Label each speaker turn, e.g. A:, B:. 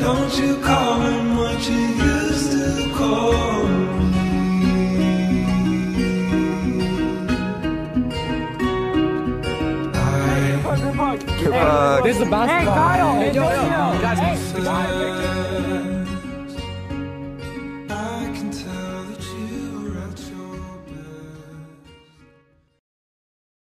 A: Don't you call me what you used to call me. I...
B: Uh, this is the basketball. Hey, Kyle! Hey, yo, yo. Guys,